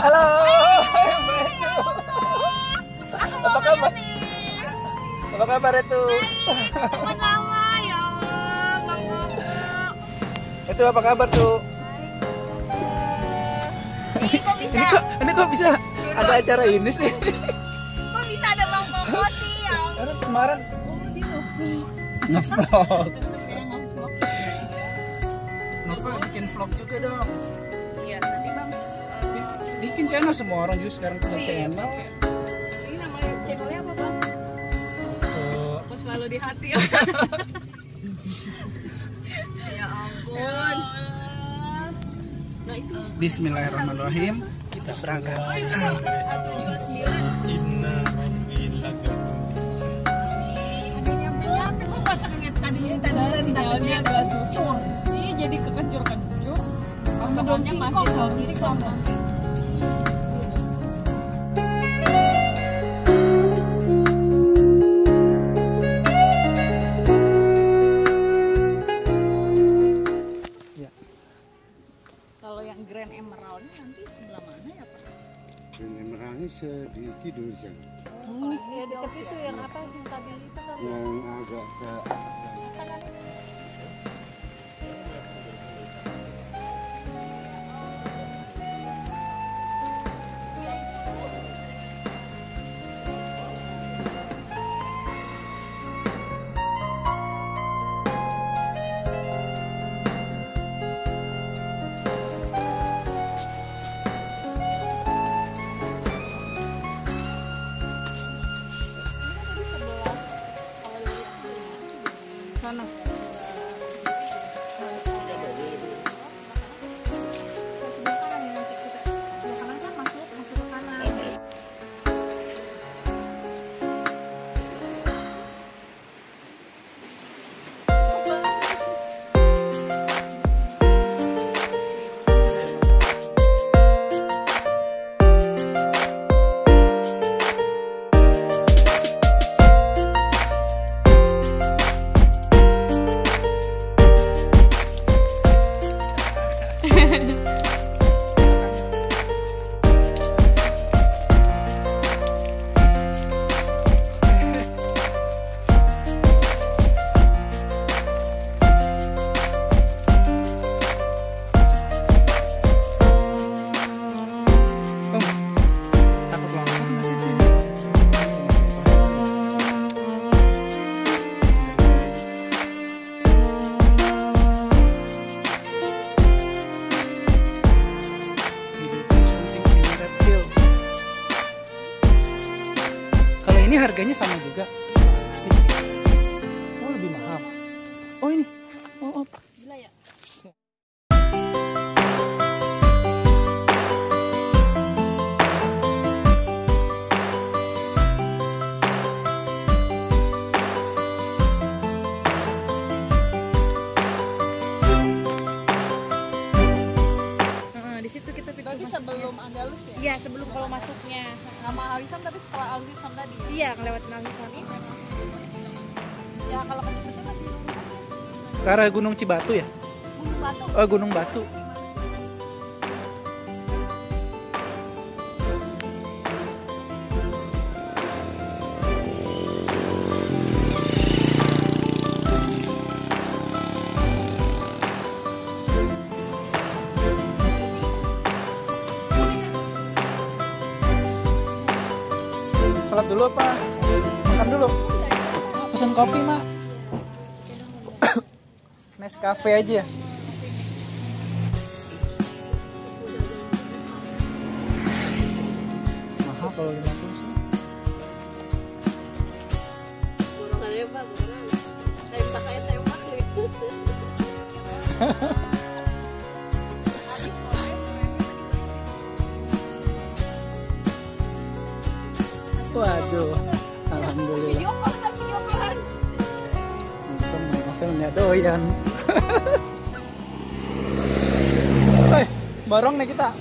Halo. Apa kabar? Apa kabar itu? Pertama ya Allah, Bang. Itu apa kabar tuh? Ih, kok bisa? Ini kok ini kok bisa ada acara ini sih? Kok bisa ada Bang Bobo sih ya? Karena kemarin ngevlog. Nova bikin vlog juga dong. Bikin channel semua orang juga sekarang punya channel. Ini namanya channelnya apa Bang? Oh, Aku selalu di hati. ya ampun. Nah itu Bismillahirrahmanirrahim. Kita berangkat. dua sembilan. Inna tadinya agak susur. Iya jadi kekencur-kencur. Menurutnya masih tahun sama. Nanti sebelah mana ya Pak? Ini merangi sedikit dulu sih. Kalau ini ada itu yang apa yang tadi itu kan Yang agak ke ini harganya sama juga. Oh lebih mahal. Oh ini. Berarti sebelum Andalus ya? Iya sebelum kalau masuknya. Nama Alisam tapi setelah Alisam tadi ya? Iya ngelewatin Alisan ini. Ya kalau ke masih Ke arah Gunung Cibatu ya? Gunung Batu. Oh Gunung Batu. Dulu apa? Makan dulu. Pesan kopi, Mak. Nescafe aja. Mahal kalau 50 sih. Pak, tembak nih. Waduh. Alhamdulillah. Video call kan video call. Untung doyan. Hei, bareng nih kita.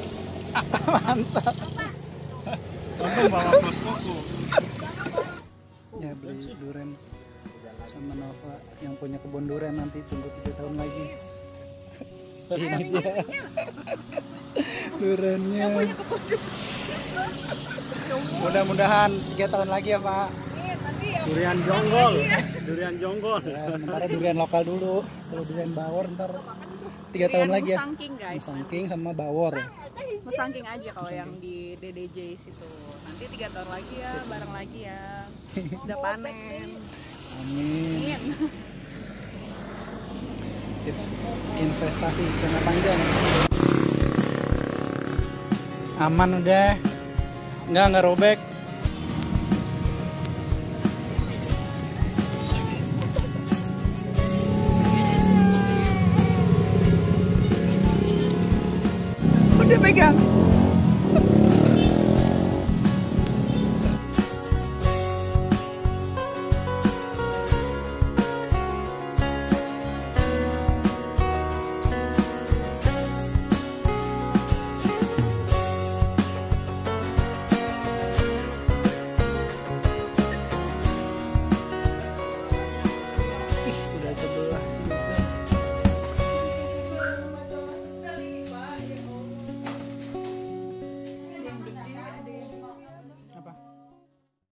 Mantap. Untung bawa plus koko. Ya beli durian sama Nova yang punya kebun durian nanti tunggu tiga tahun lagi. Ini dia. Durennya. Mudah-mudahan tiga tahun lagi ya Pak. Nanti ya. Durian jonggol. Durian jonggol. Ya, sementara durian lokal dulu. Kalau durian bawor ntar tiga tahun lagi ya. Musangking guys. Musangking sama bawor. ya. Musangking aja kalau yang di DDJ situ. Nanti tiga tahun lagi ya, bareng lagi ya. Udah panen. Amin. Amin. Sip. Investasi jangka panjang. Aman udah. Nggak, nggak robek. Udah pegang.